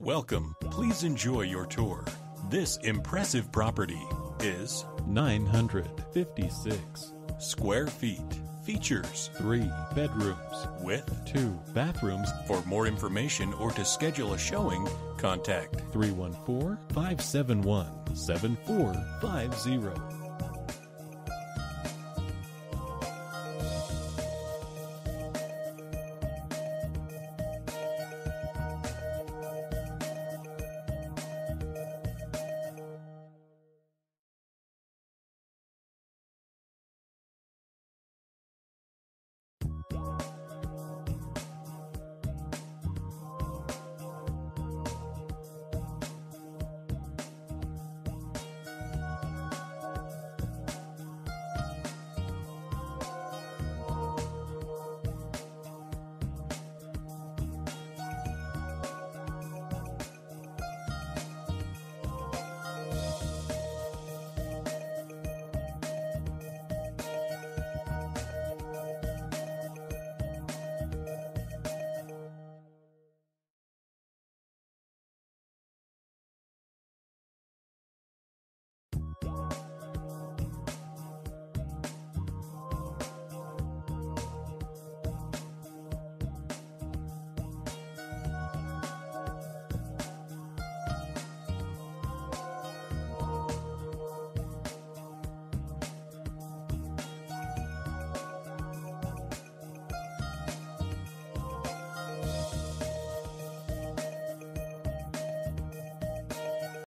Welcome. Please enjoy your tour. This impressive property is 956 square feet. Features three bedrooms with two bathrooms For more information or to schedule a showing, contact 314 571 7450